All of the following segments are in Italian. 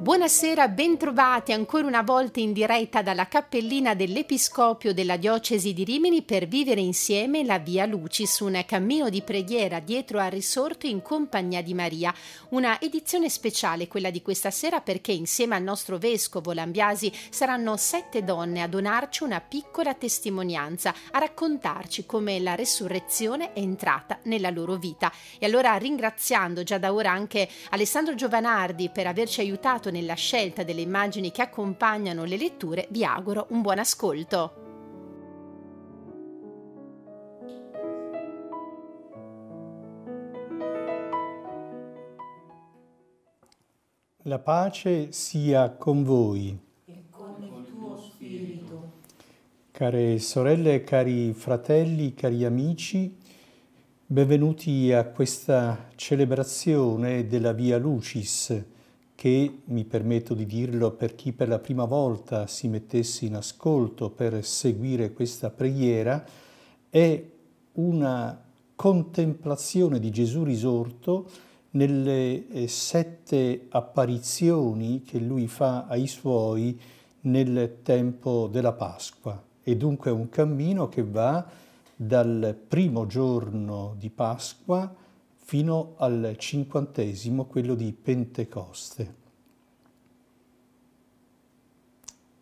Buonasera, bentrovati ancora una volta in diretta dalla cappellina dell'Episcopio della Diocesi di Rimini per vivere insieme la Via Lucis, un cammino di preghiera dietro al risorto in compagnia di Maria. Una edizione speciale quella di questa sera perché insieme al nostro vescovo Lambiasi saranno sette donne a donarci una piccola testimonianza, a raccontarci come la resurrezione è entrata nella loro vita. E allora ringraziando già da ora anche Alessandro Giovanardi per averci aiutato nella scelta delle immagini che accompagnano le letture, vi auguro un buon ascolto. La pace sia con voi. E con il tuo spirito. Care sorelle, e cari fratelli, cari amici, benvenuti a questa celebrazione della Via Lucis che, mi permetto di dirlo per chi per la prima volta si mettesse in ascolto per seguire questa preghiera, è una contemplazione di Gesù risorto nelle eh, sette apparizioni che lui fa ai suoi nel tempo della Pasqua. E dunque è un cammino che va dal primo giorno di Pasqua fino al cinquantesimo, quello di Pentecoste.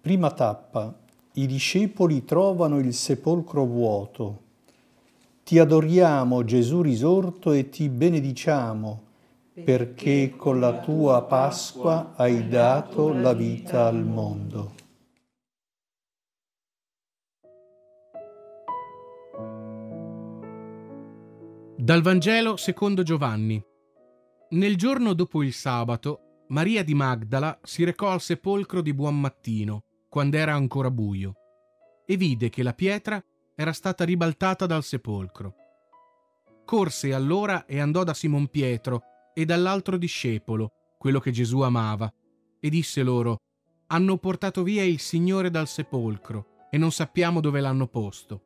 Prima tappa. I discepoli trovano il sepolcro vuoto. Ti adoriamo, Gesù risorto, e ti benediciamo, perché con la tua Pasqua hai dato la vita al mondo. Dal Vangelo secondo Giovanni. Nel giorno dopo il sabato, Maria di Magdala si recò al sepolcro di buon mattino, quando era ancora buio, e vide che la pietra era stata ribaltata dal sepolcro. Corse allora e andò da Simon Pietro e dall'altro discepolo, quello che Gesù amava, e disse loro, Hanno portato via il Signore dal sepolcro, e non sappiamo dove l'hanno posto.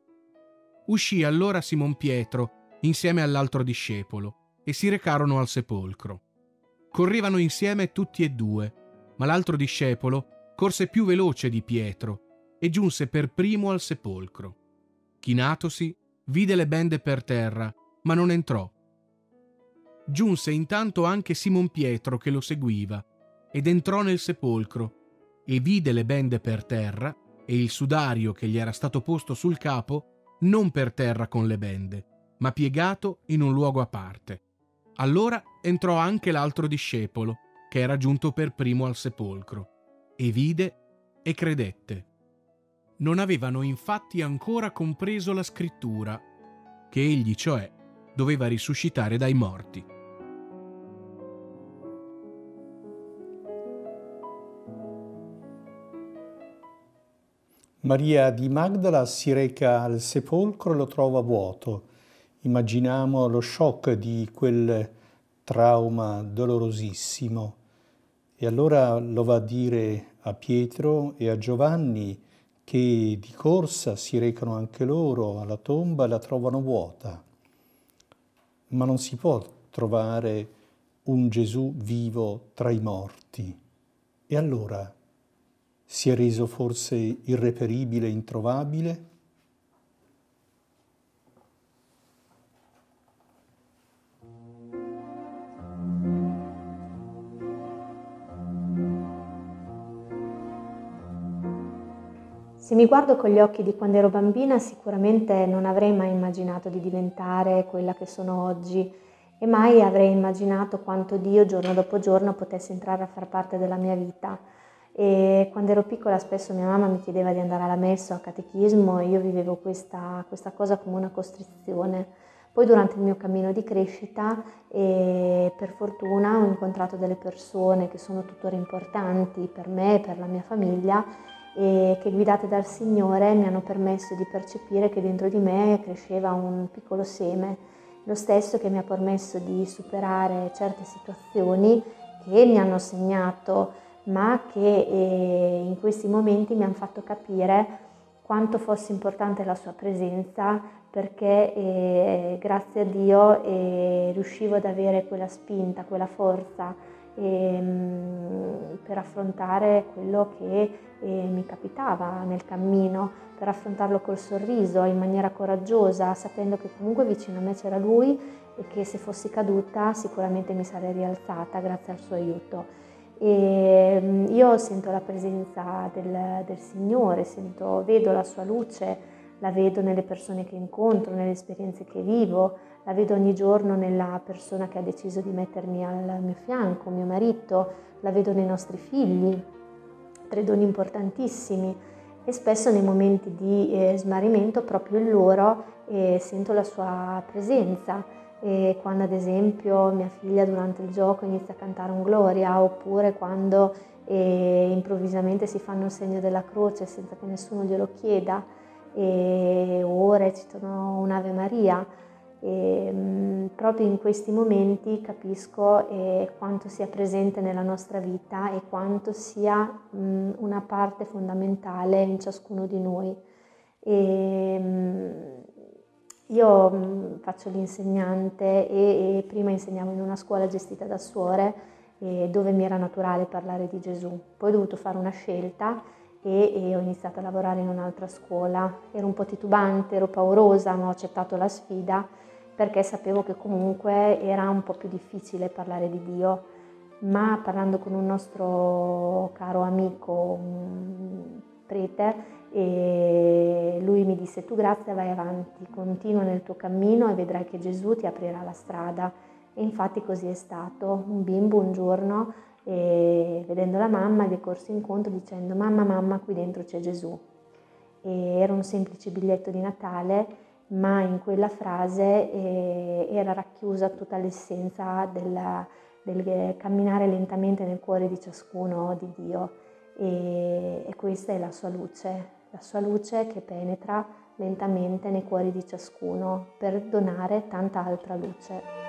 Uscì allora Simon Pietro, insieme all'altro discepolo e si recarono al sepolcro. Correvano insieme tutti e due, ma l'altro discepolo corse più veloce di Pietro e giunse per primo al sepolcro. Chinatosi, vide le bende per terra, ma non entrò. Giunse intanto anche Simon Pietro che lo seguiva ed entrò nel sepolcro e vide le bende per terra e il sudario che gli era stato posto sul capo non per terra con le bende, ma piegato in un luogo a parte. Allora entrò anche l'altro discepolo, che era giunto per primo al sepolcro, e vide e credette. Non avevano infatti ancora compreso la scrittura, che egli, cioè, doveva risuscitare dai morti. Maria di Magdala si reca al sepolcro e lo trova vuoto Immaginiamo lo shock di quel trauma dolorosissimo e allora lo va a dire a Pietro e a Giovanni che di corsa si recano anche loro alla tomba e la trovano vuota. Ma non si può trovare un Gesù vivo tra i morti. E allora si è reso forse irreperibile, introvabile? Se mi guardo con gli occhi di quando ero bambina, sicuramente non avrei mai immaginato di diventare quella che sono oggi e mai avrei immaginato quanto Dio giorno dopo giorno potesse entrare a far parte della mia vita. E quando ero piccola spesso mia mamma mi chiedeva di andare alla messa o a catechismo e io vivevo questa, questa cosa come una costrizione. Poi durante il mio cammino di crescita e per fortuna ho incontrato delle persone che sono tuttora importanti per me e per la mia famiglia e che guidate dal Signore mi hanno permesso di percepire che dentro di me cresceva un piccolo seme, lo stesso che mi ha permesso di superare certe situazioni che mi hanno segnato, ma che eh, in questi momenti mi hanno fatto capire quanto fosse importante la sua presenza perché eh, grazie a Dio eh, riuscivo ad avere quella spinta, quella forza ehm, per affrontare quello che eh, mi capitava nel cammino, per affrontarlo col sorriso, in maniera coraggiosa, sapendo che comunque vicino a me c'era lui e che se fossi caduta sicuramente mi sarei rialzata grazie al suo aiuto. E mm, io sento la presenza del, del Signore, sento, vedo la sua luce, la vedo nelle persone che incontro, nelle esperienze che vivo, la vedo ogni giorno nella persona che ha deciso di mettermi al mio fianco, mio marito, la vedo nei nostri figli, tre doni importantissimi e spesso nei momenti di eh, smarrimento proprio in loro eh, sento la sua presenza. E quando ad esempio mia figlia durante il gioco inizia a cantare un gloria oppure quando eh, improvvisamente si fanno il segno della croce senza che nessuno glielo chieda e, o recitano un'Ave Maria e, mm, proprio in questi momenti capisco eh, quanto sia presente nella nostra vita e quanto sia mh, mm, una parte fondamentale in ciascuno di noi. E, mh, mm, io faccio l'insegnante e, e, prima insegnavo in una scuola gestita da suore eh, dove mi era naturale parlare di Gesù. Poi ho dovuto fare una scelta e, e ho iniziato a lavorare in un'altra scuola. Ero un po' titubante, ero paurosa, ma ho accettato la sfida perché sapevo che comunque era un po' più difficile parlare di Dio, ma parlando con un nostro caro amico, un prete, e lui mi disse tu grazie vai avanti, continua nel tuo cammino e vedrai che Gesù ti aprirà la strada. E infatti così è stato. Un bimbo un giorno, e vedendo la mamma, gli è corso incontro dicendo mamma, mamma, qui dentro c'è Gesù. E era un semplice biglietto di Natale ma in quella frase eh, era racchiusa tutta l'essenza della, del camminare lentamente nel cuore di ciascuno di Dio e, e questa è la sua luce, la sua luce che penetra lentamente nei cuori di ciascuno per donare tanta altra luce.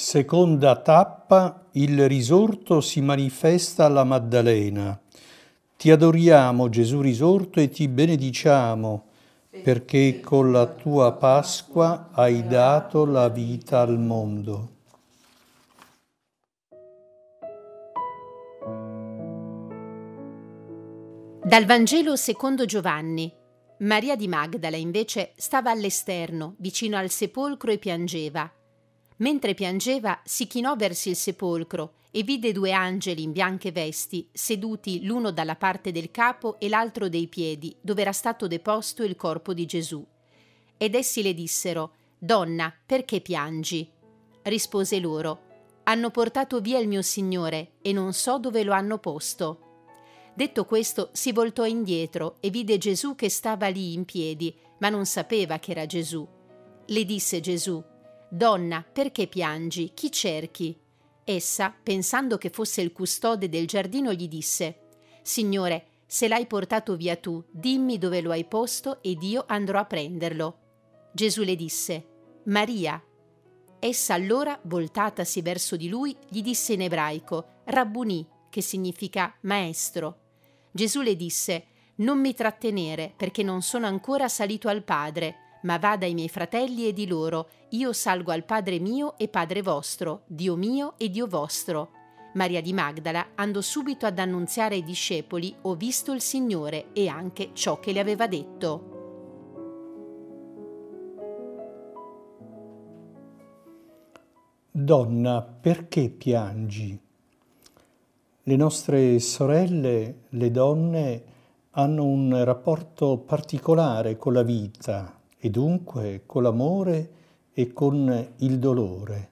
Seconda tappa, il risorto si manifesta alla Maddalena. Ti adoriamo, Gesù risorto, e ti benediciamo, perché con la tua Pasqua hai dato la vita al mondo. Dal Vangelo secondo Giovanni. Maria di Magdala invece stava all'esterno, vicino al sepolcro e piangeva. Mentre piangeva, si chinò verso il sepolcro e vide due angeli in bianche vesti, seduti l'uno dalla parte del capo e l'altro dei piedi, dove era stato deposto il corpo di Gesù. Ed essi le dissero, Donna, perché piangi? Rispose loro, Hanno portato via il mio Signore e non so dove lo hanno posto. Detto questo, si voltò indietro e vide Gesù che stava lì in piedi, ma non sapeva che era Gesù. Le disse Gesù, Donna, perché piangi? Chi cerchi? Essa, pensando che fosse il custode del giardino, gli disse Signore, se l'hai portato via tu, dimmi dove lo hai posto ed io andrò a prenderlo. Gesù le disse Maria. Essa allora, voltatasi verso di lui, gli disse in ebraico Rabbuni, che significa maestro. Gesù le disse Non mi trattenere, perché non sono ancora salito al Padre ma va dai miei fratelli e di loro, io salgo al Padre mio e Padre vostro, Dio mio e Dio vostro. Maria di Magdala andò subito ad annunziare ai discepoli, ho visto il Signore e anche ciò che le aveva detto. Donna, perché piangi? Le nostre sorelle, le donne, hanno un rapporto particolare con la vita, e dunque con l'amore e con il dolore.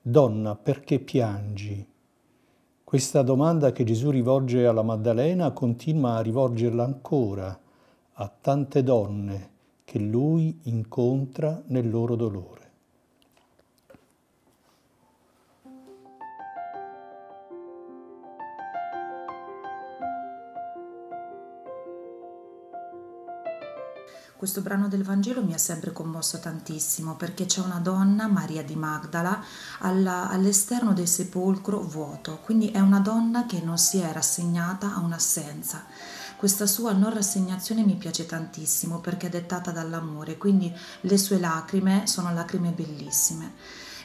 Donna, perché piangi? Questa domanda che Gesù rivolge alla Maddalena continua a rivolgerla ancora a tante donne che lui incontra nel loro dolore. Questo brano del Vangelo mi ha sempre commosso tantissimo perché c'è una donna, Maria di Magdala, alla, all'esterno del sepolcro vuoto, quindi è una donna che non si è rassegnata a un'assenza. Questa sua non rassegnazione mi piace tantissimo perché è dettata dall'amore, quindi le sue lacrime sono lacrime bellissime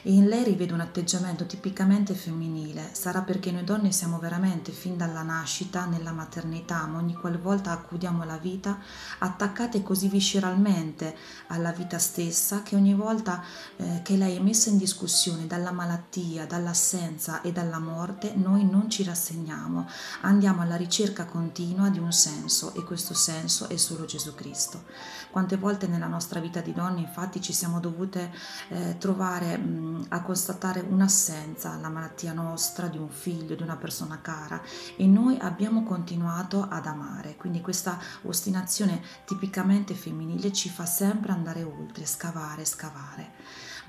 e in lei rivedo un atteggiamento tipicamente femminile. Sarà perché noi donne siamo veramente fin dalla nascita, nella maternità, ma ogni qualvolta accudiamo alla vita, attaccate così visceralmente alla vita stessa che ogni volta eh, che lei è messa in discussione dalla malattia, dall'assenza e dalla morte, noi non ci rassegniamo, andiamo alla ricerca continua di un senso e questo senso è solo Gesù Cristo. Quante volte nella nostra vita di donne infatti ci siamo dovute eh, trovare mh, a constatare un'assenza, la malattia nostra, di un figlio, di una persona cara e noi abbiamo continuato ad amare. Quindi questa ostinazione tipicamente femminile ci fa sempre andare oltre, scavare, scavare.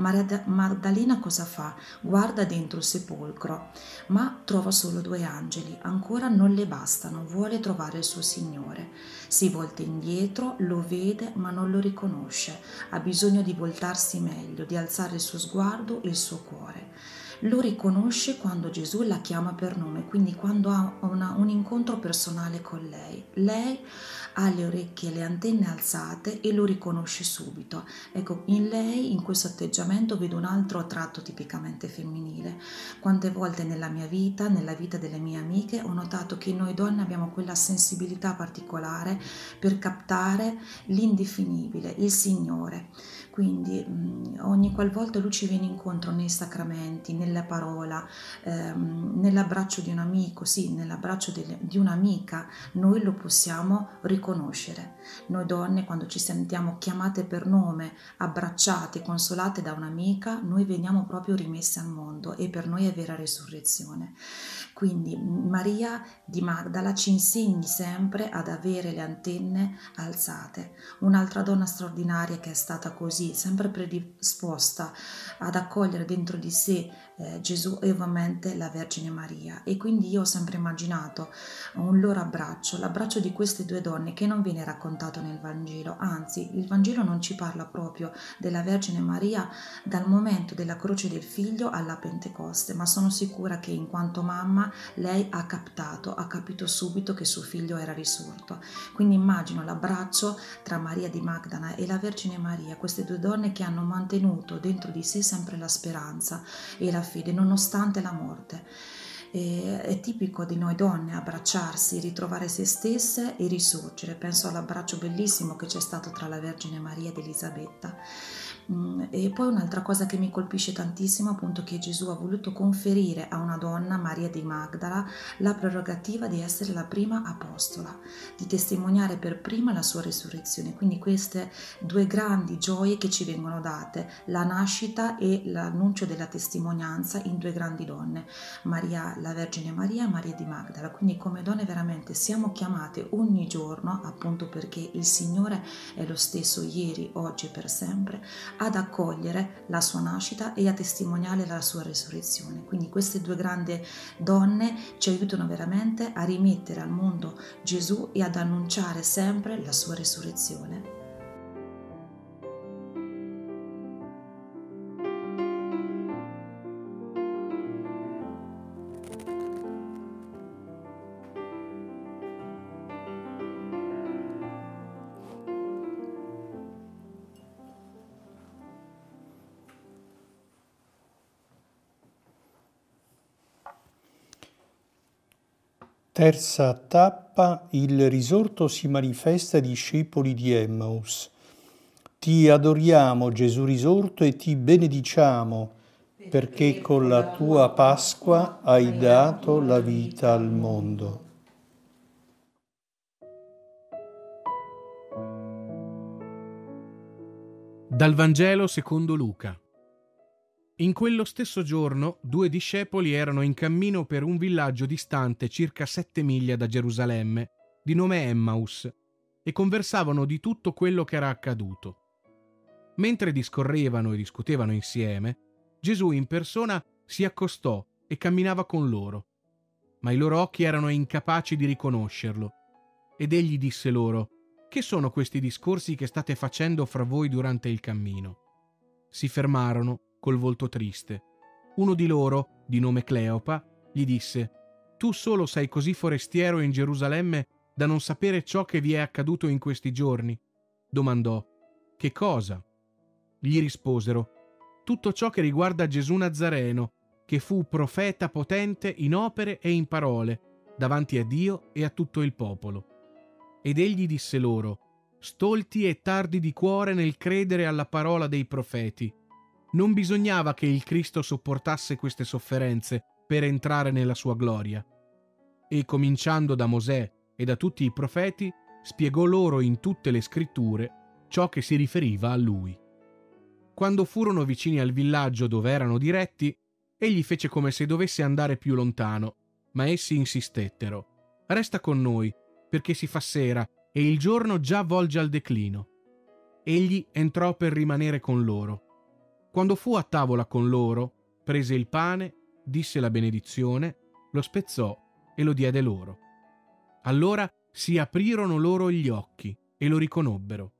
Maddalena cosa fa? Guarda dentro il sepolcro, ma trova solo due angeli, ancora non le bastano, vuole trovare il suo Signore. Si volta indietro, lo vede ma non lo riconosce, ha bisogno di voltarsi meglio, di alzare il suo sguardo e il suo cuore lo riconosce quando Gesù la chiama per nome, quindi quando ha una, un incontro personale con lei. Lei ha le orecchie e le antenne alzate e lo riconosce subito. Ecco, in lei, in questo atteggiamento, vedo un altro tratto tipicamente femminile. Quante volte nella mia vita, nella vita delle mie amiche, ho notato che noi donne abbiamo quella sensibilità particolare per captare l'indefinibile, il Signore. Quindi mh, ogni qualvolta lui ci viene incontro nei sacramenti, nella parola, ehm, nell'abbraccio di un amico, sì, nell'abbraccio de- di un'amica, noi lo possiamo riconoscere. Noi donne, quando ci sentiamo chiamate per nome, abbracciate, consolate da un'amica, noi veniamo proprio rimesse al mondo e per noi è vera risurrezione. Quindi Maria di Magdala ci insegni sempre ad avere le antenne alzate. Un'altra donna straordinaria che è stata così, sempre predisposta ad accogliere dentro di sé eh, Gesù e ovviamente la Vergine Maria. E quindi io ho sempre immaginato un loro abbraccio, l'abbraccio di queste due donne che non viene raccontato nel Vangelo, anzi il Vangelo non ci parla proprio della Vergine Maria dal momento della croce del figlio alla Pentecoste, ma sono sicura che in quanto mamma lei ha captato, ha capito subito che suo figlio era risorto. Quindi immagino l'abbraccio tra Maria di Magdala e la Vergine Maria, queste due donne che hanno mantenuto dentro di sé sempre la speranza e la fede nonostante la morte. E è tipico di noi donne abbracciarsi, ritrovare se stesse e risorgere. Penso all'abbraccio bellissimo che c'è stato tra la Vergine Maria ed Elisabetta. Mm, e poi un'altra cosa che mi colpisce tantissimo appunto che Gesù ha voluto conferire a una donna, Maria di Magdala, la prerogativa di essere la prima apostola, di testimoniare per prima la sua risurrezione. Quindi queste due grandi gioie che ci vengono date, la nascita e l'annuncio della testimonianza in due grandi donne, Maria, la Vergine Maria e Maria di Magdala. Quindi come donne veramente siamo chiamate ogni giorno, appunto perché il Signore è lo stesso ieri, oggi e per sempre, ad accogliere la sua nascita e a testimoniare la sua resurrezione. Quindi queste due grandi donne ci aiutano veramente a rimettere al mondo Gesù e ad annunciare sempre la sua resurrezione. Terza tappa, il risorto si manifesta ai discepoli di Emmaus. Ti adoriamo Gesù risorto e ti benediciamo perché con la tua Pasqua hai dato la vita al mondo. Dal Vangelo secondo Luca. In quello stesso giorno due discepoli erano in cammino per un villaggio distante circa sette miglia da Gerusalemme, di nome Emmaus, e conversavano di tutto quello che era accaduto. Mentre discorrevano e discutevano insieme, Gesù in persona si accostò e camminava con loro, ma i loro occhi erano incapaci di riconoscerlo. Ed egli disse loro, Che sono questi discorsi che state facendo fra voi durante il cammino? Si fermarono col volto triste. Uno di loro, di nome Cleopa, gli disse, Tu solo sei così forestiero in Gerusalemme da non sapere ciò che vi è accaduto in questi giorni? Domandò, Che cosa? Gli risposero, Tutto ciò che riguarda Gesù Nazareno, che fu profeta potente in opere e in parole, davanti a Dio e a tutto il popolo. Ed egli disse loro, Stolti e tardi di cuore nel credere alla parola dei profeti. Non bisognava che il Cristo sopportasse queste sofferenze per entrare nella sua gloria. E cominciando da Mosè e da tutti i profeti, spiegò loro in tutte le scritture ciò che si riferiva a lui. Quando furono vicini al villaggio dove erano diretti, egli fece come se dovesse andare più lontano, ma essi insistettero. Resta con noi, perché si fa sera e il giorno già volge al declino. Egli entrò per rimanere con loro. Quando fu a tavola con loro, prese il pane, disse la benedizione, lo spezzò e lo diede loro. Allora si aprirono loro gli occhi e lo riconobbero.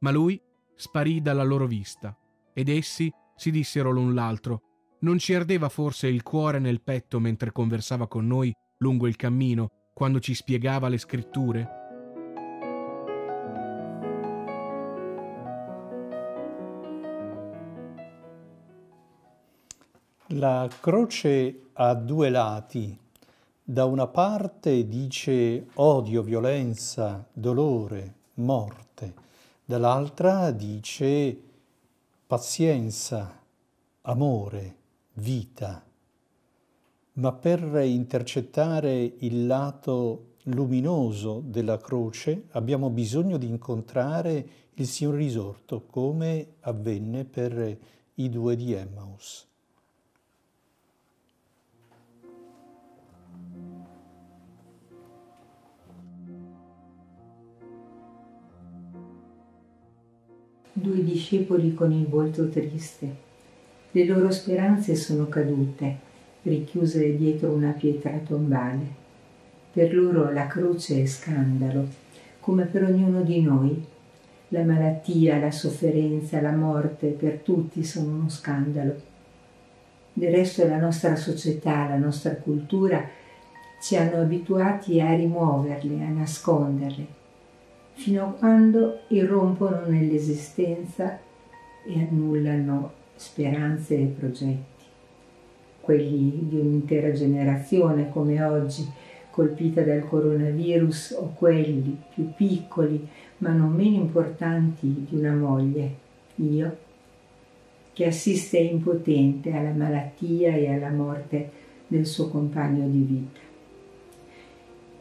Ma lui sparì dalla loro vista, ed essi si dissero l'un l'altro, non ci ardeva forse il cuore nel petto mentre conversava con noi lungo il cammino, quando ci spiegava le scritture? La croce ha due lati da una parte dice odio, violenza, dolore, morte, dall'altra dice pazienza, amore, vita. Ma per intercettare il lato luminoso della croce abbiamo bisogno di incontrare il Signore risorto, come avvenne per i due di Emmaus. Due discepoli con il volto triste. Le loro speranze sono cadute, richiuse dietro una pietra tombale. Per loro la croce è scandalo, come per ognuno di noi. La malattia, la sofferenza, la morte per tutti sono uno scandalo. Del resto la nostra società, la nostra cultura ci hanno abituati a rimuoverle, a nasconderle fino a quando irrompono nell'esistenza e annullano speranze e progetti. Quelli di un'intera generazione come oggi, colpita dal coronavirus, o quelli più piccoli ma non meno importanti di una moglie, io, che assiste impotente alla malattia e alla morte del suo compagno di vita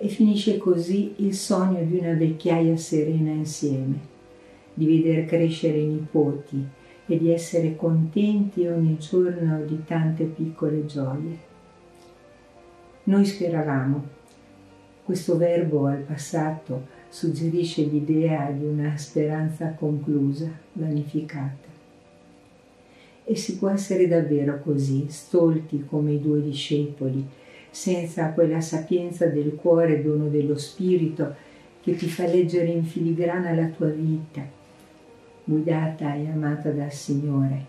e finisce così il sogno di una vecchiaia serena insieme, di veder crescere i nipoti e di essere contenti ogni giorno di tante piccole gioie. Noi speravamo. Questo verbo al passato suggerisce l'idea di una speranza conclusa, vanificata. E si può essere davvero così, stolti come i due discepoli, senza quella sapienza del cuore, dono dello spirito, che ti fa leggere in filigrana la tua vita, guidata e amata dal Signore,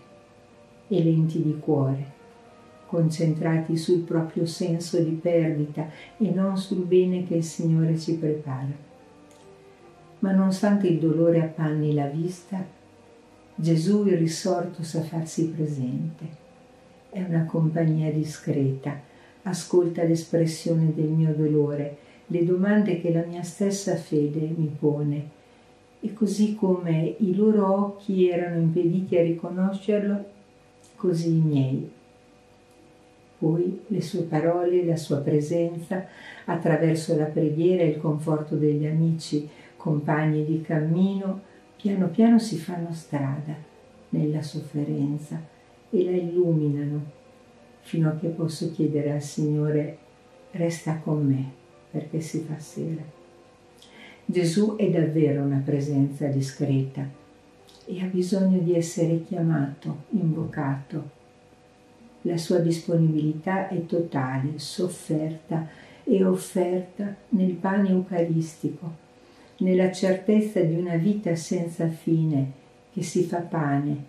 e lenti di cuore, concentrati sul proprio senso di perdita e non sul bene che il Signore ci prepara. Ma nonostante il dolore appanni la vista, Gesù il risorto sa farsi presente. È una compagnia discreta, ascolta l'espressione del mio dolore, le domande che la mia stessa fede mi pone. E così come i loro occhi erano impediti a riconoscerlo, così i miei. Poi le sue parole, la sua presenza, attraverso la preghiera e il conforto degli amici, compagni di cammino, piano piano si fanno strada, nella sofferenza e la illuminano fino a che posso chiedere al Signore resta con me perché si fa sera. Gesù è davvero una presenza discreta e ha bisogno di essere chiamato, invocato. La sua disponibilità è totale, sofferta e offerta nel pane eucaristico, nella certezza di una vita senza fine che si fa pane,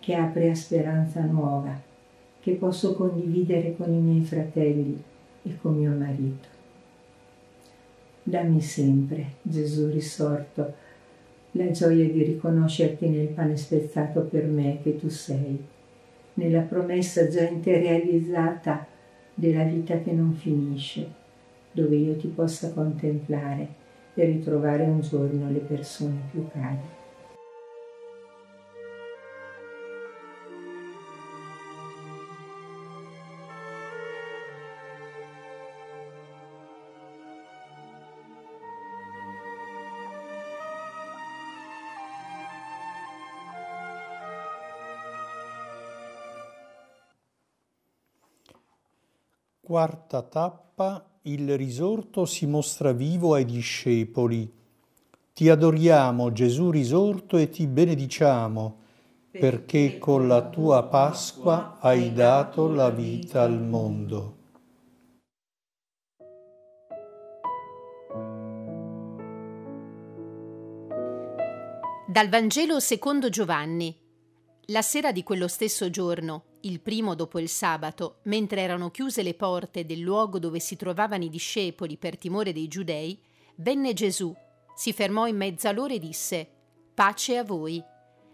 che apre a speranza nuova, che posso condividere con i miei fratelli e con mio marito. Dammi sempre, Gesù risorto, la gioia di riconoscerti nel pane spezzato per me che tu sei, nella promessa già interrealizzata della vita che non finisce, dove io ti possa contemplare e ritrovare un giorno le persone più care. Quarta tappa, il risorto si mostra vivo ai discepoli. Ti adoriamo, Gesù risorto, e ti benediciamo, perché con la tua Pasqua hai dato la vita al mondo. Dal Vangelo secondo Giovanni. La sera di quello stesso giorno, il primo dopo il sabato, mentre erano chiuse le porte del luogo dove si trovavano i discepoli per timore dei giudei, venne Gesù, si fermò in mezzo a loro e disse, Pace a voi.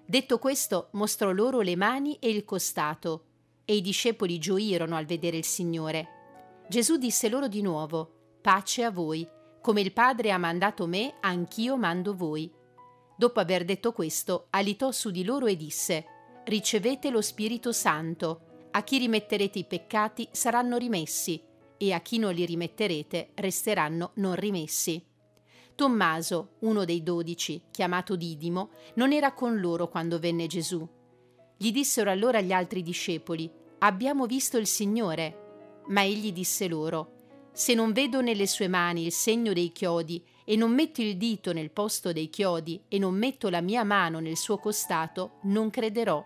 Detto questo, mostrò loro le mani e il costato, e i discepoli gioirono al vedere il Signore. Gesù disse loro di nuovo, Pace a voi. Come il Padre ha mandato me, anch'io mando voi. Dopo aver detto questo, alitò su di loro e disse, ricevete lo Spirito Santo. A chi rimetterete i peccati saranno rimessi, e a chi non li rimetterete resteranno non rimessi. Tommaso, uno dei dodici, chiamato Didimo, non era con loro quando venne Gesù. Gli dissero allora gli altri discepoli, Abbiamo visto il Signore. Ma egli disse loro, Se non vedo nelle sue mani il segno dei chiodi, e non metto il dito nel posto dei chiodi, e non metto la mia mano nel suo costato, non crederò.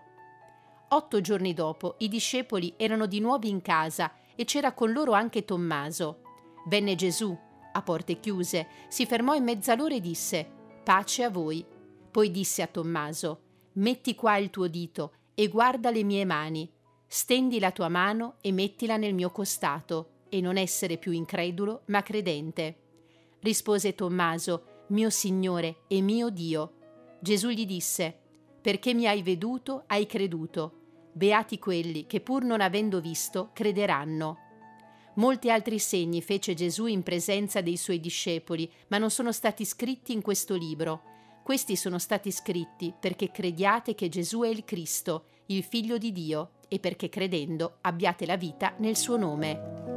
Otto giorni dopo i discepoli erano di nuovo in casa e c'era con loro anche Tommaso. Venne Gesù, a porte chiuse, si fermò in mezzo a loro e disse, Pace a voi. Poi disse a Tommaso, Metti qua il tuo dito e guarda le mie mani. Stendi la tua mano e mettila nel mio costato, e non essere più incredulo, ma credente. Rispose Tommaso, Mio Signore e mio Dio. Gesù gli disse, Perché mi hai veduto, hai creduto Beati quelli che pur non avendo visto crederanno. Molti altri segni fece Gesù in presenza dei suoi discepoli, ma non sono stati scritti in questo libro. Questi sono stati scritti perché crediate che Gesù è il Cristo, il Figlio di Dio, e perché credendo abbiate la vita nel suo nome.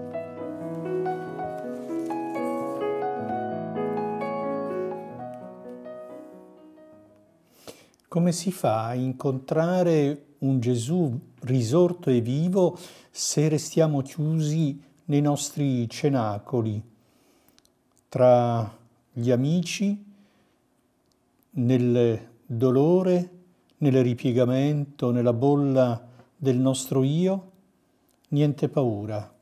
Come si fa a incontrare un Gesù risorto e vivo se restiamo chiusi nei nostri cenacoli, tra gli amici, nel dolore, nel ripiegamento, nella bolla del nostro io? Niente paura.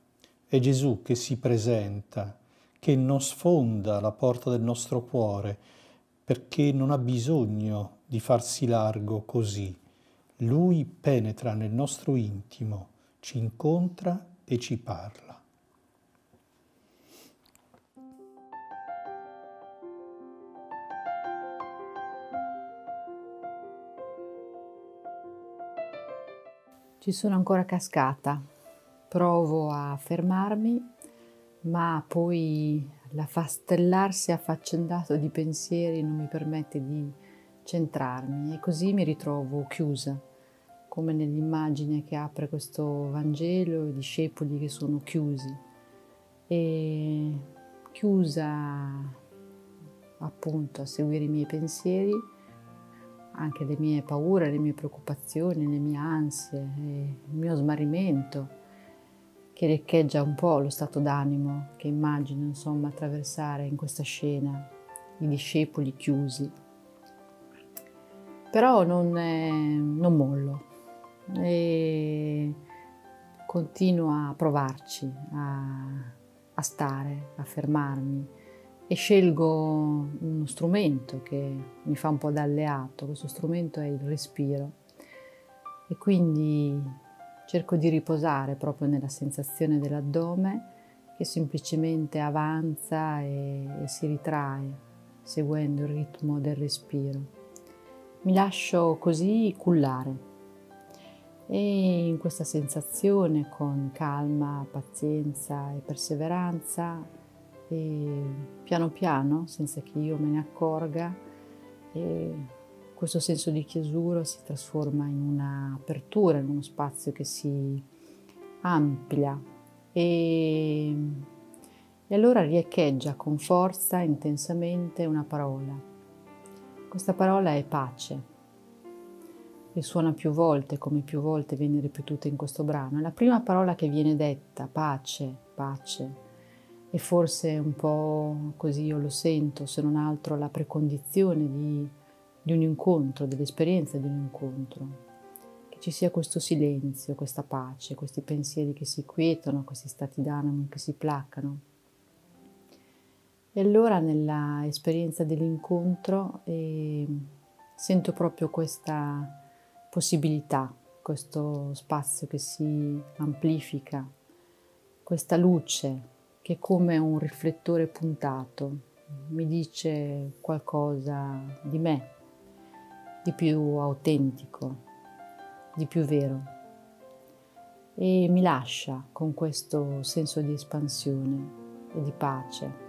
È Gesù che si presenta, che non sfonda la porta del nostro cuore, perché non ha bisogno di farsi largo così lui penetra nel nostro intimo, ci incontra e ci parla. Ci sono ancora cascata, provo a fermarmi, ma poi l'affastellarsi affaccendato di pensieri non mi permette di centrarmi e così mi ritrovo chiusa, come nell'immagine che apre questo Vangelo, i discepoli che sono chiusi e chiusa appunto a seguire i miei pensieri, anche le mie paure, le mie preoccupazioni, le mie ansie, il mio smarrimento che riecheggia un po' lo stato d'animo che immagino insomma attraversare in questa scena i discepoli chiusi. Però non, è, non mollo. E continuo a provarci, a, a stare, a fermarmi. E scelgo uno strumento che mi fa un po' da alleato, questo strumento è il respiro. E quindi cerco di riposare proprio nella sensazione dell'addome che semplicemente avanza e, e si ritrae seguendo il ritmo del respiro. Mi lascio così cullare e in questa sensazione con calma, pazienza e perseveranza e piano piano, senza che io me ne accorga, questo senso di chiusura si trasforma in un'apertura, in uno spazio che si amplia e, e allora riecheggia con forza, intensamente una parola. Questa parola è pace e suona più volte, come più volte viene ripetuta in questo brano. È la prima parola che viene detta, pace, pace. E forse un po' così io lo sento, se non altro la precondizione di di un incontro, dell'esperienza di un incontro, che ci sia questo silenzio, questa pace, questi pensieri che si quietano, questi stati d'animo che si placano. E allora nella esperienza dell'incontro eh, sento proprio questa possibilità, questo spazio che si amplifica, questa luce che è come un riflettore puntato mi dice qualcosa di me, di più autentico, di più vero e mi lascia con questo senso di espansione e di pace.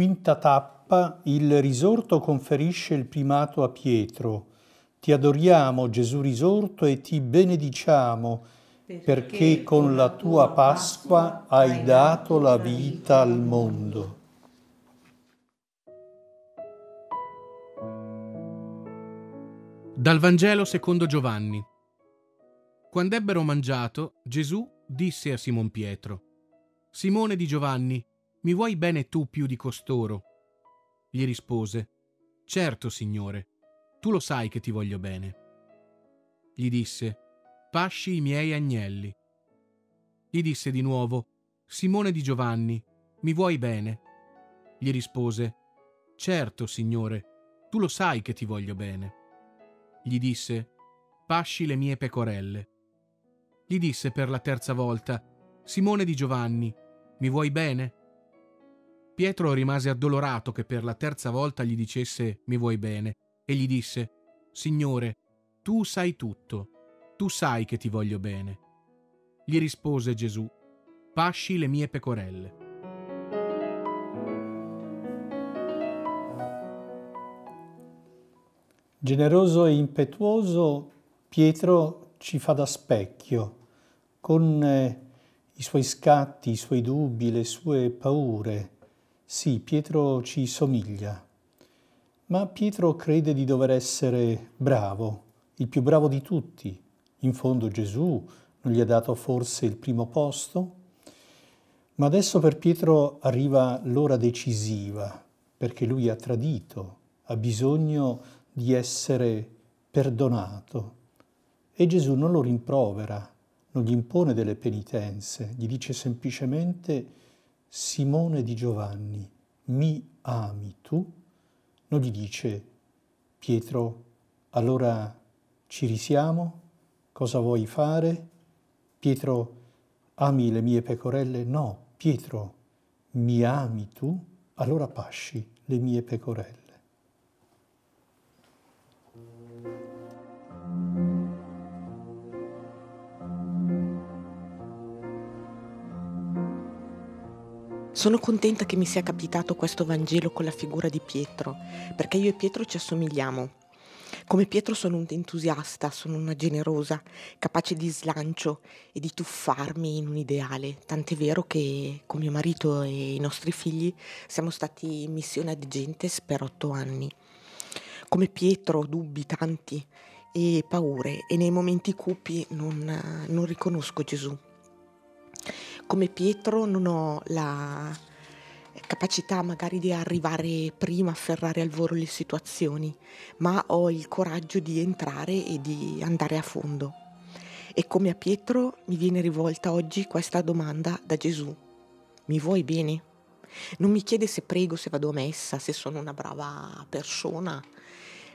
Quinta tappa, il risorto conferisce il primato a Pietro. Ti adoriamo, Gesù risorto, e ti benediciamo, perché con la tua Pasqua hai dato la vita al mondo. Dal Vangelo secondo Giovanni. Quando ebbero mangiato, Gesù disse a Simon Pietro, Simone di Giovanni, mi vuoi bene tu più di costoro? Gli rispose, Certo, Signore, tu lo sai che ti voglio bene. Gli disse, Pasci i miei agnelli. Gli disse di nuovo, Simone di Giovanni, mi vuoi bene? Gli rispose, Certo, Signore, tu lo sai che ti voglio bene. Gli disse, Pasci le mie pecorelle. Gli disse per la terza volta, Simone di Giovanni, mi vuoi bene? Pietro rimase addolorato che per la terza volta gli dicesse mi vuoi bene e gli disse Signore, tu sai tutto, tu sai che ti voglio bene. Gli rispose Gesù Pasci le mie pecorelle. Generoso e impetuoso, Pietro ci fa da specchio, con eh, i suoi scatti, i suoi dubbi, le sue paure, sì, Pietro ci somiglia, ma Pietro crede di dover essere bravo, il più bravo di tutti. In fondo Gesù non gli ha dato forse il primo posto? Ma adesso per Pietro arriva l'ora decisiva, perché lui ha tradito, ha bisogno di essere perdonato. E Gesù non lo rimprovera, non gli impone delle penitenze, gli dice semplicemente Simone di Giovanni, mi ami tu? Non gli dice, Pietro, allora ci risiamo? Cosa vuoi fare? Pietro, ami le mie pecorelle? No, Pietro, mi ami tu? Allora pasci le mie pecorelle. Sono contenta che mi sia capitato questo Vangelo con la figura di Pietro, perché io e Pietro ci assomigliamo. Come Pietro sono un entusiasta, sono una generosa, capace di slancio e di tuffarmi in un ideale, tant'è vero che con mio marito e i nostri figli siamo stati in missione ad Gentes per otto anni. Come Pietro, dubbi tanti e paure e nei momenti cupi non, non riconosco Gesù. Come Pietro non ho la capacità magari di arrivare prima, afferrare al volo le situazioni, ma ho il coraggio di entrare e di andare a fondo. E come a Pietro mi viene rivolta oggi questa domanda da Gesù. Mi vuoi bene? Non mi chiede se prego, se vado a messa, se sono una brava persona,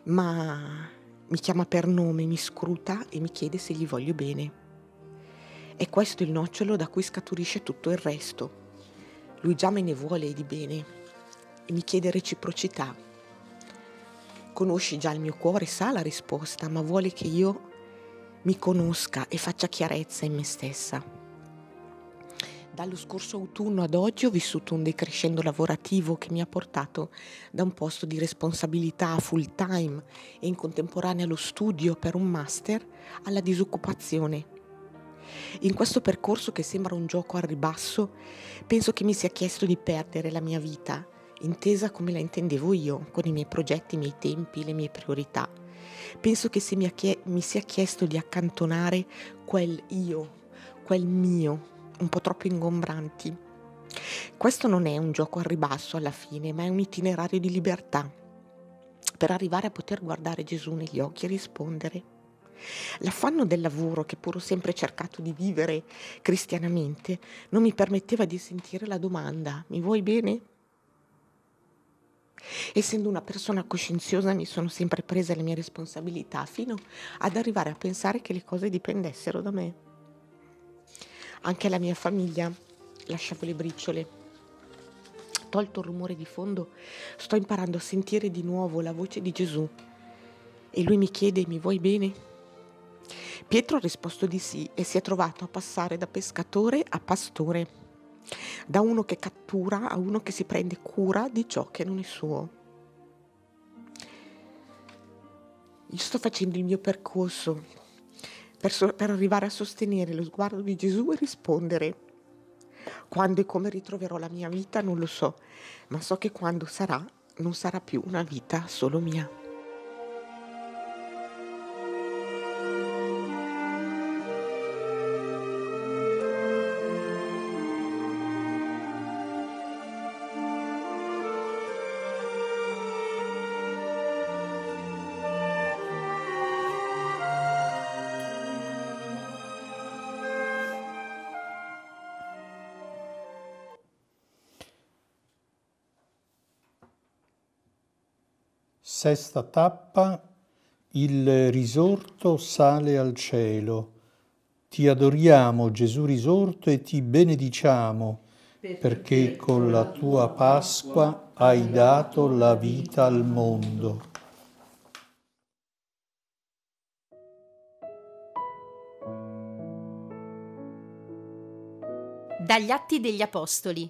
ma mi chiama per nome, mi scruta e mi chiede se gli voglio bene. È questo il nocciolo da cui scaturisce tutto il resto. Lui già me ne vuole di bene e mi chiede reciprocità. Conosci già il mio cuore, sa la risposta, ma vuole che io mi conosca e faccia chiarezza in me stessa. Dallo scorso autunno ad oggi ho vissuto un decrescendo lavorativo che mi ha portato da un posto di responsabilità full time e in contemporanea allo studio per un master alla disoccupazione in questo percorso che sembra un gioco al ribasso, penso che mi sia chiesto di perdere la mia vita, intesa come la intendevo io, con i miei progetti, i miei tempi, le mie priorità. Penso che mi, chie- mi sia chiesto di accantonare quel io, quel mio, un po' troppo ingombranti. Questo non è un gioco al ribasso alla fine, ma è un itinerario di libertà per arrivare a poter guardare Gesù negli occhi e rispondere L'affanno del lavoro, che pur ho sempre cercato di vivere cristianamente, non mi permetteva di sentire la domanda mi vuoi bene? Essendo una persona coscienziosa mi sono sempre presa le mie responsabilità fino ad arrivare a pensare che le cose dipendessero da me. Anche la mia famiglia lasciavo le briciole. Tolto il rumore di fondo, sto imparando a sentire di nuovo la voce di Gesù. E lui mi chiede, mi vuoi bene? Pietro ha risposto di sì e si è trovato a passare da pescatore a pastore, da uno che cattura a uno che si prende cura di ciò che non è suo. Io sto facendo il mio percorso per, so- per arrivare a sostenere lo sguardo di Gesù e rispondere. Quando e come ritroverò la mia vita non lo so, ma so che quando sarà non sarà più una vita solo mia. Sesta tappa, il risorto sale al cielo. Ti adoriamo, Gesù risorto, e ti benediciamo, perché con la tua Pasqua hai dato la vita al mondo. Dagli Atti degli Apostoli.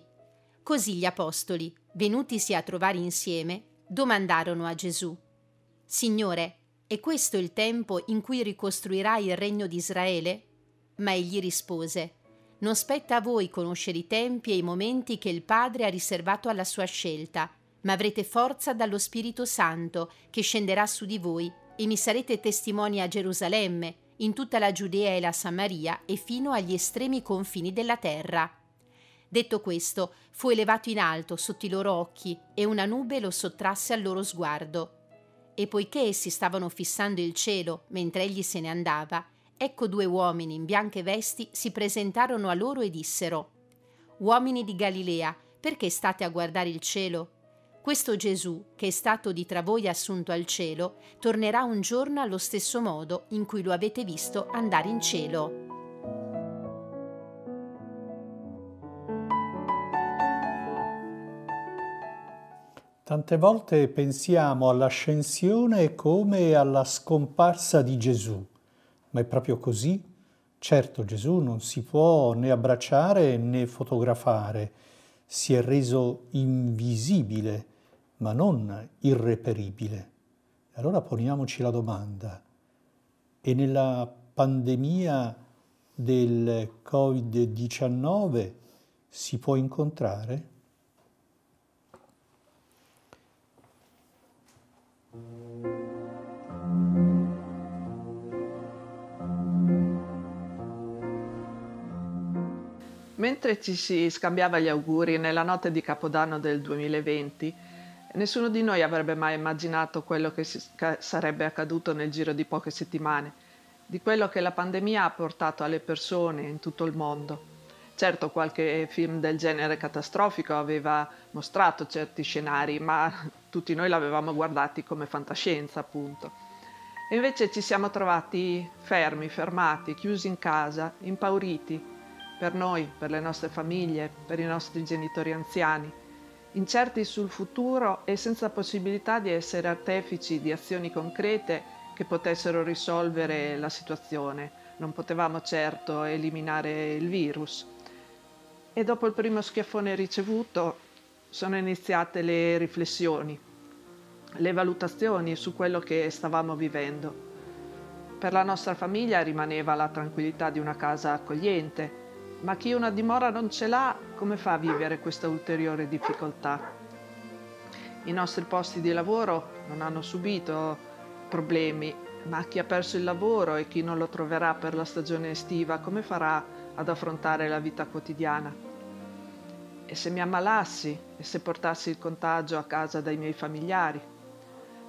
Così gli Apostoli, venutisi a trovare insieme, domandarono a Gesù, Signore, è questo il tempo in cui ricostruirai il regno di Israele? Ma egli rispose, Non spetta a voi conoscere i tempi e i momenti che il Padre ha riservato alla sua scelta, ma avrete forza dallo Spirito Santo che scenderà su di voi e mi sarete testimoni a Gerusalemme, in tutta la Giudea e la Samaria e fino agli estremi confini della terra. Detto questo, fu elevato in alto sotto i loro occhi e una nube lo sottrasse al loro sguardo. E poiché essi stavano fissando il cielo mentre egli se ne andava, ecco due uomini in bianche vesti si presentarono a loro e dissero Uomini di Galilea, perché state a guardare il cielo? Questo Gesù, che è stato di tra voi assunto al cielo, tornerà un giorno allo stesso modo in cui lo avete visto andare in cielo. Tante volte pensiamo all'ascensione come alla scomparsa di Gesù, ma è proprio così? Certo, Gesù non si può né abbracciare né fotografare, si è reso invisibile, ma non irreperibile. Allora poniamoci la domanda, e nella pandemia del Covid-19 si può incontrare? Mentre ci si scambiava gli auguri nella notte di Capodanno del 2020, nessuno di noi avrebbe mai immaginato quello che sarebbe accaduto nel giro di poche settimane, di quello che la pandemia ha portato alle persone in tutto il mondo. Certo, qualche film del genere catastrofico aveva mostrato certi scenari, ma tutti noi l'avevamo guardati come fantascienza, appunto. E invece ci siamo trovati fermi, fermati, chiusi in casa, impauriti, per noi, per le nostre famiglie, per i nostri genitori anziani, incerti sul futuro e senza possibilità di essere artefici di azioni concrete che potessero risolvere la situazione. Non potevamo certo eliminare il virus. E dopo il primo schiaffone ricevuto sono iniziate le riflessioni, le valutazioni su quello che stavamo vivendo. Per la nostra famiglia rimaneva la tranquillità di una casa accogliente, ma chi una dimora non ce l'ha, come fa a vivere questa ulteriore difficoltà? I nostri posti di lavoro non hanno subito problemi, ma chi ha perso il lavoro e chi non lo troverà per la stagione estiva, come farà ad affrontare la vita quotidiana? E se mi ammalassi e se portassi il contagio a casa dai miei familiari?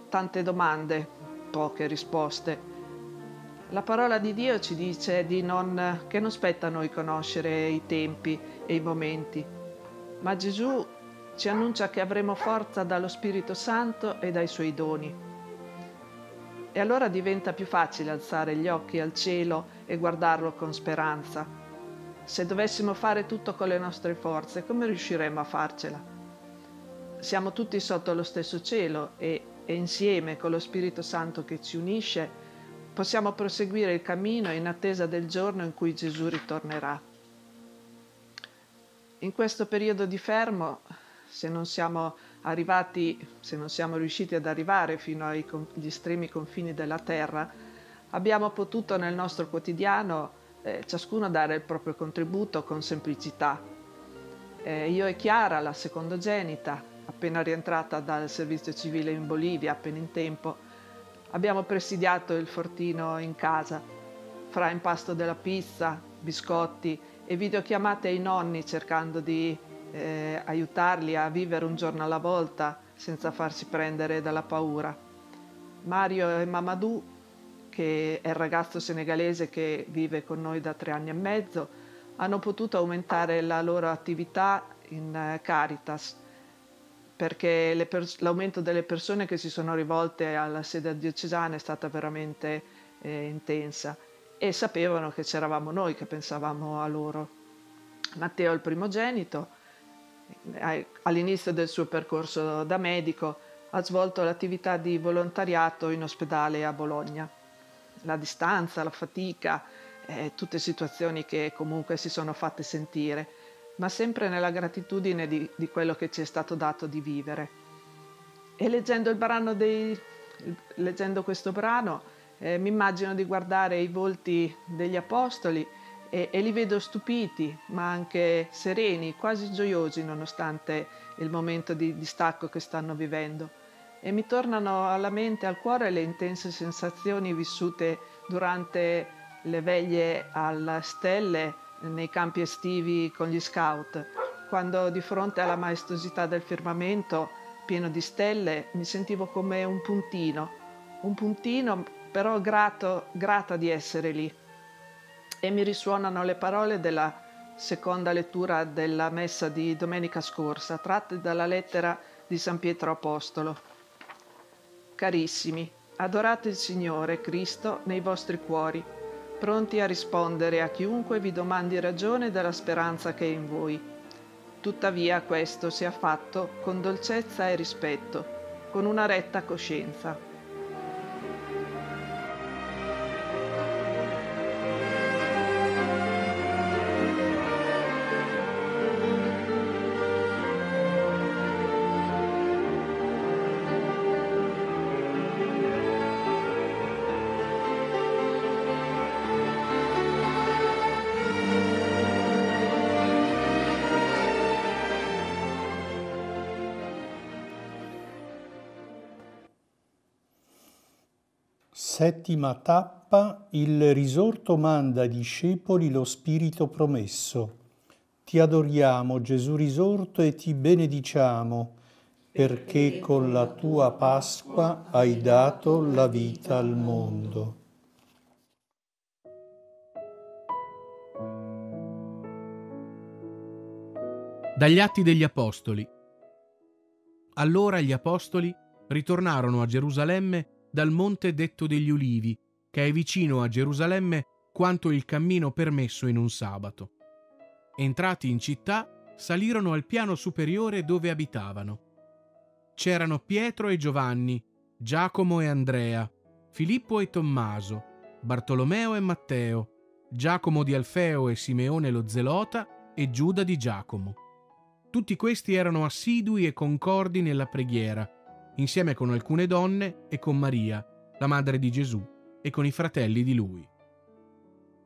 Tante domande, poche risposte la parola di Dio ci dice di non, che non spetta a noi conoscere i tempi e i momenti, ma Gesù ci annuncia che avremo forza dallo Spirito Santo e dai suoi doni. E allora diventa più facile alzare gli occhi al cielo e guardarlo con speranza. Se dovessimo fare tutto con le nostre forze, come riusciremo a farcela? Siamo tutti sotto lo stesso cielo e, e insieme con lo Spirito Santo che ci unisce, possiamo proseguire il cammino in attesa del giorno in cui Gesù ritornerà. In questo periodo di fermo, se non siamo arrivati, se non siamo riusciti ad arrivare fino agli estremi confini della terra, abbiamo potuto nel nostro quotidiano eh, ciascuno dare il proprio contributo con semplicità. Eh, io e Chiara, la secondogenita, appena rientrata dal servizio civile in Bolivia, appena in tempo, Abbiamo presidiato il fortino in casa, fra impasto della pizza, biscotti e videochiamate ai nonni cercando di eh, aiutarli a vivere un giorno alla volta senza farsi prendere dalla paura. Mario e Mamadou, che è il ragazzo senegalese che vive con noi da tre anni e mezzo, hanno potuto aumentare la loro attività in eh, Caritas perché pers- l'aumento delle persone che si sono rivolte alla sede diocesana è stata veramente eh, intensa e sapevano che c'eravamo noi che pensavamo a loro. Matteo, il primogenito, eh, all'inizio del suo percorso da medico, ha svolto l'attività di volontariato in ospedale a Bologna. La distanza, la fatica, eh, tutte situazioni che comunque si sono fatte sentire ma sempre nella gratitudine di, di quello che ci è stato dato di vivere. E leggendo, dei, leggendo questo brano eh, mi immagino di guardare i volti degli apostoli e, e, li vedo stupiti, ma anche sereni, quasi gioiosi nonostante il momento di distacco che stanno vivendo. E mi tornano alla mente, al cuore le intense sensazioni vissute durante le veglie alle stelle nei campi estivi con gli scout, quando di fronte alla maestosità del firmamento pieno di stelle mi sentivo come un puntino, un puntino però grato, grata di essere lì. E mi risuonano le parole della seconda lettura della messa di domenica scorsa, tratte dalla lettera di San Pietro Apostolo. Carissimi, adorate il Signore Cristo nei vostri cuori pronti a rispondere a chiunque vi domandi ragione della speranza che è in voi. Tuttavia questo sia fatto con dolcezza e rispetto, con una retta coscienza. Settima tappa, il risorto manda ai discepoli lo Spirito promesso. Ti adoriamo, Gesù risorto, e ti benediciamo, perché con la tua Pasqua hai dato la vita al mondo. Dagli Atti degli Apostoli. Allora gli Apostoli ritornarono a Gerusalemme dal monte detto degli Ulivi, che è vicino a Gerusalemme quanto il cammino permesso in un sabato. Entrati in città, salirono al piano superiore dove abitavano. C'erano Pietro e Giovanni, Giacomo e Andrea, Filippo e Tommaso, Bartolomeo e Matteo, Giacomo di Alfeo e Simeone lo Zelota e Giuda di Giacomo. Tutti questi erano assidui e concordi nella preghiera, insieme con alcune donne e con Maria, la madre di Gesù, e con i fratelli di lui.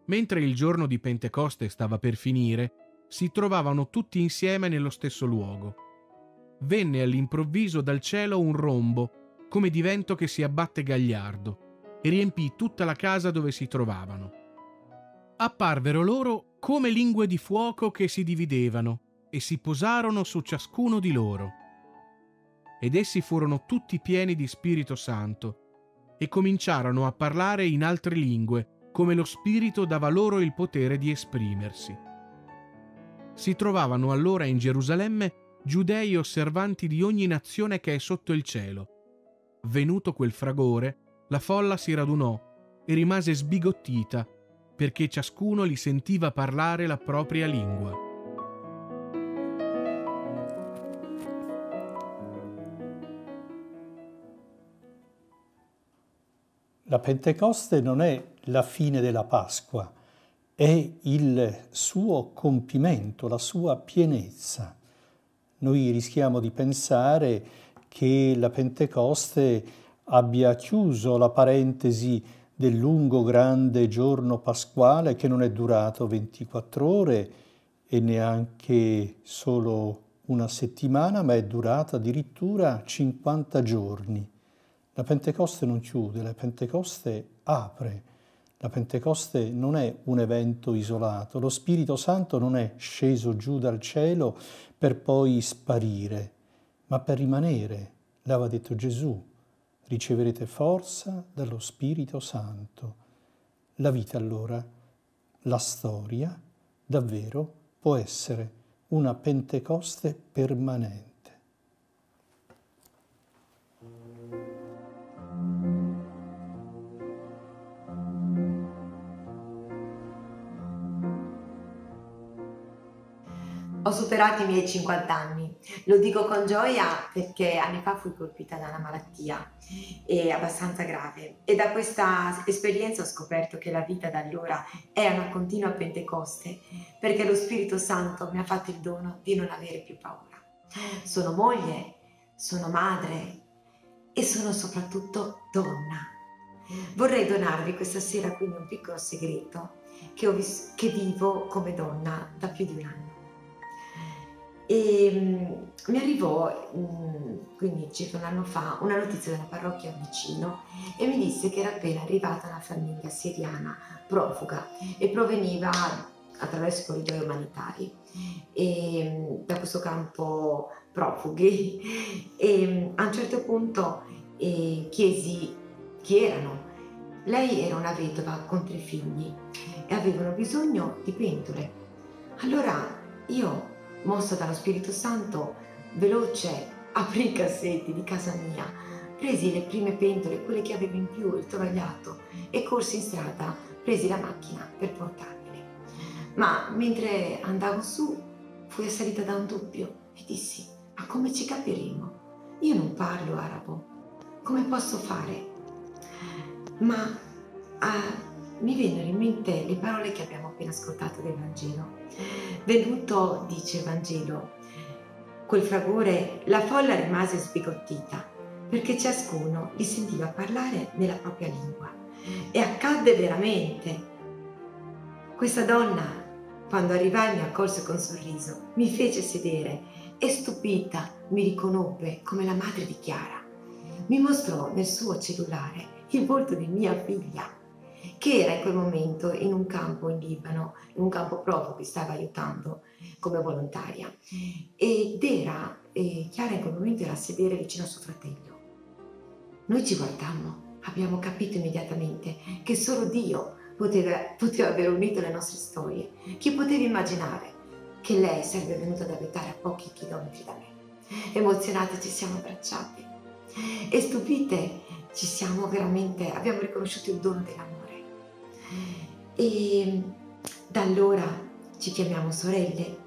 Mentre il giorno di Pentecoste stava per finire, si trovavano tutti insieme nello stesso luogo. Venne all'improvviso dal cielo un rombo, come di vento che si abbatte gagliardo, e riempì tutta la casa dove si trovavano. Apparvero loro come lingue di fuoco che si dividevano e si posarono su ciascuno di loro. Ed essi furono tutti pieni di Spirito Santo e cominciarono a parlare in altre lingue, come lo Spirito dava loro il potere di esprimersi. Si trovavano allora in Gerusalemme giudei osservanti di ogni nazione che è sotto il cielo. Venuto quel fragore, la folla si radunò e rimase sbigottita, perché ciascuno li sentiva parlare la propria lingua. La Pentecoste non è la fine della Pasqua, è il suo compimento, la sua pienezza. Noi rischiamo di pensare che la Pentecoste abbia chiuso la parentesi del lungo grande giorno pasquale che non è durato 24 ore e neanche solo una settimana, ma è durata addirittura 50 giorni. La Pentecoste non chiude, la Pentecoste apre. La Pentecoste non è un evento isolato, lo Spirito Santo non è sceso giù dal cielo per poi sparire, ma per rimanere. L'aveva detto Gesù, riceverete forza dallo Spirito Santo. La vita allora, la storia, davvero può essere una Pentecoste permanente. Ho superato i miei 50 anni, lo dico con gioia perché anni fa fui colpita da una malattia abbastanza grave e da questa esperienza ho scoperto che la vita da allora è una continua pentecoste perché lo Spirito Santo mi ha fatto il dono di non avere più paura. Sono moglie, sono madre e sono soprattutto donna. Vorrei donarvi questa sera quindi un piccolo segreto che, vis- che vivo come donna da più di un anno. E um, mi arrivò, um, quindi circa un anno fa, una notizia dalla parrocchia vicino e mi disse che era appena arrivata una famiglia siriana profuga e proveniva attraverso corridoi umanitari e, um, da questo campo profughi e a un certo punto eh, chiesi chi erano. Lei era una vedova con tre figli e avevano bisogno di pentole. Allora io mossa dallo Spirito Santo, veloce, aprì i cassetti di casa mia, presi le prime pentole, quelle che avevo in più, il tovagliato, e corsi in strada, presi la macchina per portarmele. Ma mentre andavo su, fui assalita da un dubbio e dissi, ma come ci capiremo? Io non parlo arabo, come posso fare? Ma ah, mi vennero in mente le parole che abbiamo appena ascoltato del Vangelo. Venuto, dice il Vangelo, quel fragore, la folla rimase sbigottita perché ciascuno li sentiva parlare nella propria lingua. E accadde veramente. Questa donna, quando arrivai, mi accolse con sorriso, mi fece sedere e stupita mi riconobbe come la madre di Chiara. Mi mostrò nel suo cellulare il volto di mia figlia, che era in quel momento in un campo in Libano, in un campo che stava aiutando come volontaria. Ed era, eh, Chiara in quel momento era a sedere vicino a suo fratello. Noi ci guardammo, abbiamo capito immediatamente che solo Dio poteva, poteva aver unito le nostre storie. Chi poteva immaginare che lei sarebbe venuta ad abitare a pochi chilometri da me? Emozionate ci siamo abbracciate e stupite ci siamo veramente, abbiamo riconosciuto il dono dell'amore. E da allora ci chiamiamo sorelle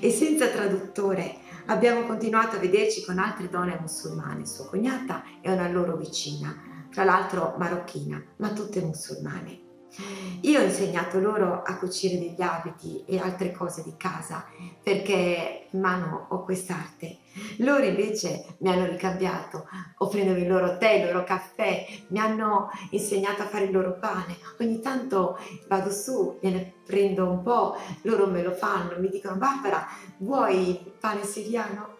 e senza traduttore abbiamo continuato a vederci con altre donne musulmane, sua cognata e una loro vicina, tra l'altro marocchina, ma tutte musulmane. Io ho insegnato loro a cucire degli abiti e altre cose di casa perché in mano ho quest'arte. Loro invece mi hanno ricambiato offrendomi il loro tè, il loro caffè, mi hanno insegnato a fare il loro pane. Ogni tanto vado su, gliene prendo un po', loro me lo fanno, mi dicono Barbara, vuoi pane siriano?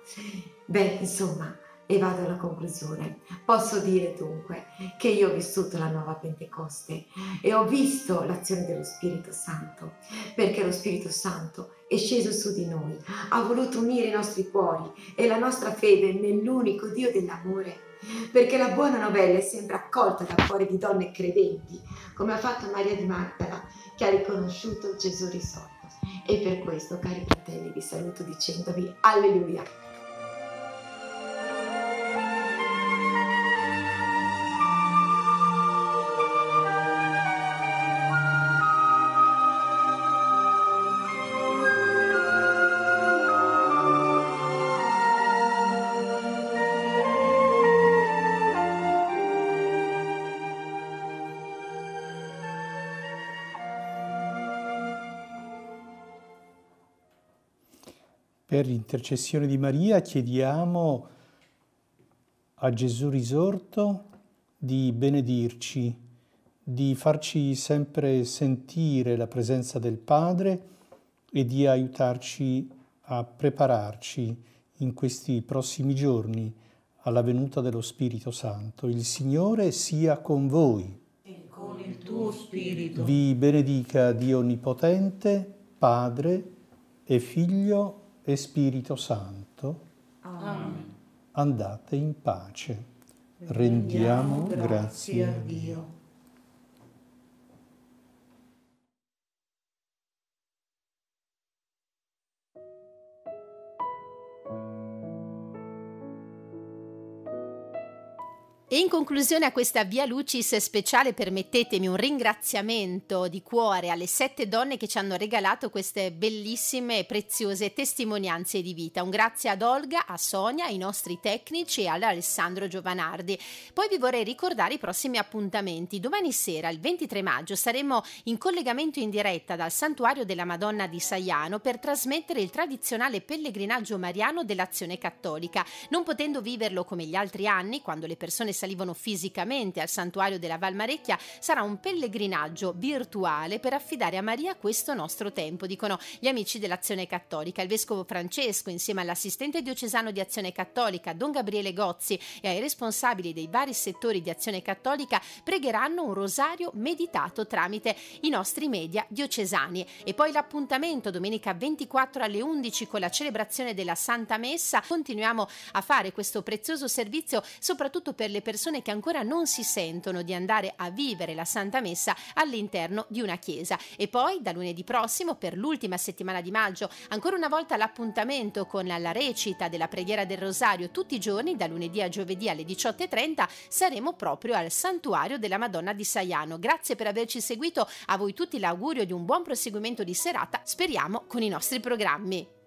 Beh, insomma, e vado alla conclusione. Posso dire dunque che io ho vissuto la nuova Pentecoste e ho visto l'azione dello Spirito Santo, perché lo Spirito Santo è sceso su di noi, ha voluto unire i nostri cuori e la nostra fede nell'unico Dio dell'amore. Perché la buona novella è sempre accolta da cuori di donne credenti, come ha fatto Maria di Magdala, che ha riconosciuto Gesù risorto. E per questo, cari fratelli, vi saluto dicendovi Alleluia. Per l'intercessione di Maria chiediamo a Gesù risorto di benedirci, di farci sempre sentire la presenza del Padre e di aiutarci a prepararci in questi prossimi giorni alla venuta dello Spirito Santo. Il Signore sia con voi. E con il tuo Spirito. Vi benedica Dio Onnipotente, Padre e Figlio e Spirito Santo. Amen. Andate in pace. Rendiamo grazie a Dio. E in conclusione a questa Via Lucis speciale permettetemi un ringraziamento di cuore alle sette donne che ci hanno regalato queste bellissime e preziose testimonianze di vita. Un grazie ad Olga, a Sonia, ai nostri tecnici e ad Alessandro Giovanardi. Poi vi vorrei ricordare i prossimi appuntamenti. Domani sera, il 23 maggio, saremo in collegamento in diretta dal Santuario della Madonna di Saiano per trasmettere il tradizionale pellegrinaggio mariano dell'Azione Cattolica. Non potendo viverlo come gli altri anni, quando le persone salivano fisicamente al santuario della Valmarecchia, sarà un pellegrinaggio virtuale per affidare a Maria questo nostro tempo, dicono gli amici dell'Azione Cattolica. Il vescovo Francesco, insieme all'assistente diocesano di Azione Cattolica, Don Gabriele Gozzi, e ai responsabili dei vari settori di Azione Cattolica, pregheranno un rosario meditato tramite i nostri media diocesani. E poi l'appuntamento domenica 24 alle 11 con la celebrazione della Santa Messa. Continuiamo a fare questo prezioso servizio soprattutto per le persone che ancora non si sentono di andare a vivere la Santa Messa all'interno di una chiesa. E poi da lunedì prossimo, per l'ultima settimana di maggio, ancora una volta l'appuntamento con la recita della preghiera del Rosario tutti i giorni, da lunedì a giovedì alle 18.30, saremo proprio al Santuario della Madonna di Saiano. Grazie per averci seguito, a voi tutti l'augurio di un buon proseguimento di serata, speriamo con i nostri programmi.